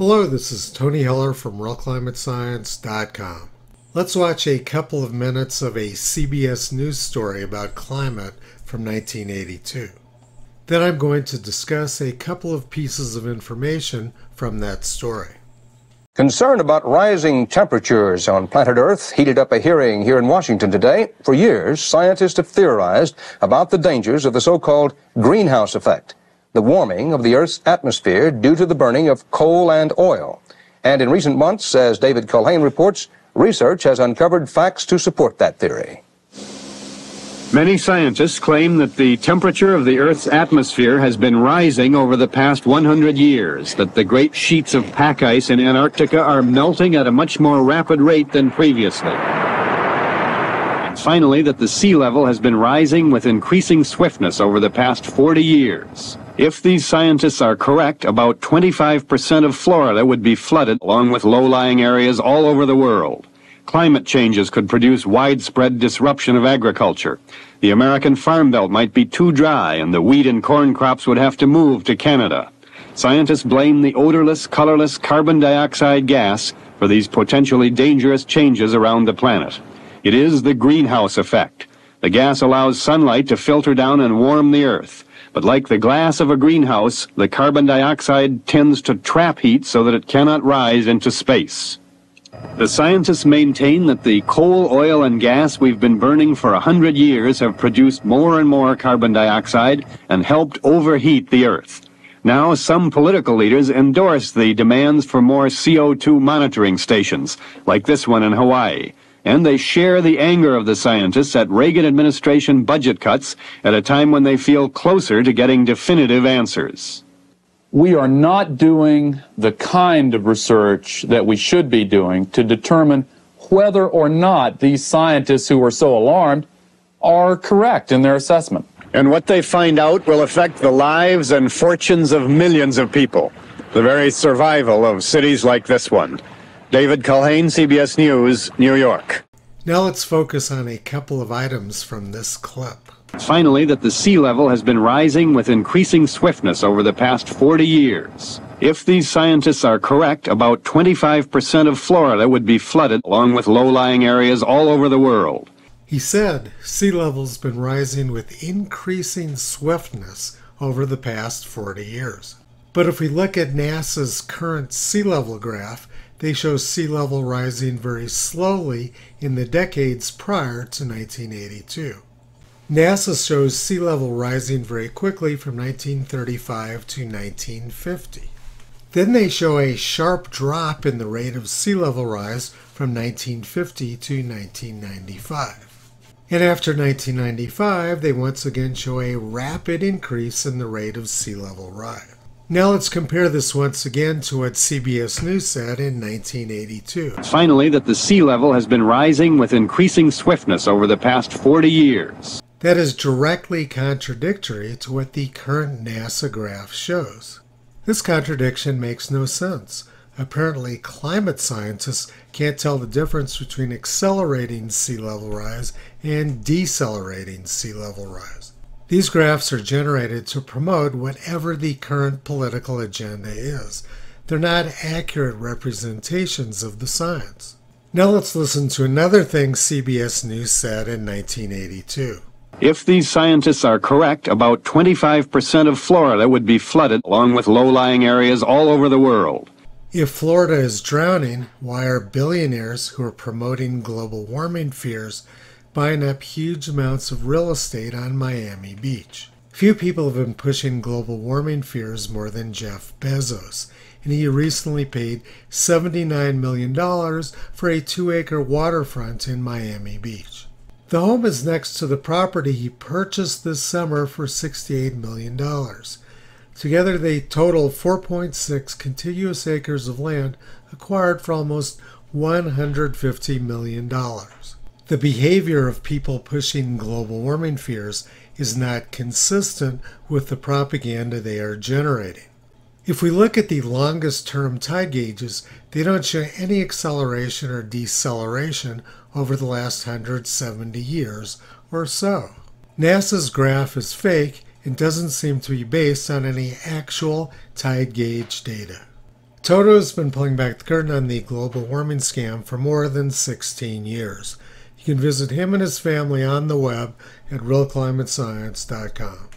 Hello, this is Tony Heller from RealClimateScience.com. Let's watch a couple of minutes of a CBS News story about climate from 1982. Then I'm going to discuss a couple of pieces of information from that story. Concern about rising temperatures on planet Earth heated up a hearing here in Washington today. For years, scientists have theorized about the dangers of the so-called greenhouse effect the warming of the Earth's atmosphere due to the burning of coal and oil. And in recent months, as David Culhane reports, research has uncovered facts to support that theory. Many scientists claim that the temperature of the Earth's atmosphere has been rising over the past 100 years, that the great sheets of pack ice in Antarctica are melting at a much more rapid rate than previously. And finally, that the sea level has been rising with increasing swiftness over the past 40 years. If these scientists are correct, about 25% of Florida would be flooded, along with low-lying areas all over the world. Climate changes could produce widespread disruption of agriculture. The American farm belt might be too dry, and the wheat and corn crops would have to move to Canada. Scientists blame the odorless, colorless carbon dioxide gas for these potentially dangerous changes around the planet. It is the greenhouse effect. The gas allows sunlight to filter down and warm the earth. But like the glass of a greenhouse, the carbon dioxide tends to trap heat so that it cannot rise into space. The scientists maintain that the coal, oil, and gas we've been burning for a hundred years have produced more and more carbon dioxide and helped overheat the Earth. Now, some political leaders endorse the demands for more CO2 monitoring stations, like this one in Hawaii and they share the anger of the scientists at Reagan administration budget cuts at a time when they feel closer to getting definitive answers. We are not doing the kind of research that we should be doing to determine whether or not these scientists who are so alarmed are correct in their assessment. And what they find out will affect the lives and fortunes of millions of people, the very survival of cities like this one. David Culhane, CBS News, New York. Now let's focus on a couple of items from this clip. Finally, that the sea level has been rising with increasing swiftness over the past 40 years. If these scientists are correct, about 25% of Florida would be flooded, along with low-lying areas all over the world. He said sea level's been rising with increasing swiftness over the past 40 years. But if we look at NASA's current sea level graph, they show sea level rising very slowly in the decades prior to 1982. NASA shows sea level rising very quickly from 1935 to 1950. Then they show a sharp drop in the rate of sea level rise from 1950 to 1995. And after 1995, they once again show a rapid increase in the rate of sea level rise. Now let's compare this once again to what CBS News said in 1982. Finally, that the sea level has been rising with increasing swiftness over the past 40 years. That is directly contradictory to what the current NASA graph shows. This contradiction makes no sense. Apparently, climate scientists can't tell the difference between accelerating sea level rise and decelerating sea level rise. These graphs are generated to promote whatever the current political agenda is. They're not accurate representations of the science. Now let's listen to another thing CBS News said in 1982. If these scientists are correct, about 25% of Florida would be flooded, along with low-lying areas all over the world. If Florida is drowning, why are billionaires who are promoting global warming fears buying up huge amounts of real estate on Miami Beach. Few people have been pushing global warming fears more than Jeff Bezos, and he recently paid $79 million for a two acre waterfront in Miami Beach. The home is next to the property he purchased this summer for $68 million. Together, they total 4.6 contiguous acres of land acquired for almost $150 million. The behavior of people pushing global warming fears is not consistent with the propaganda they are generating. If we look at the longest term tide gauges, they don't show any acceleration or deceleration over the last 170 years or so. NASA's graph is fake and doesn't seem to be based on any actual tide gauge data. Toto has been pulling back the curtain on the global warming scam for more than 16 years. You can visit him and his family on the web at realclimatescience.com.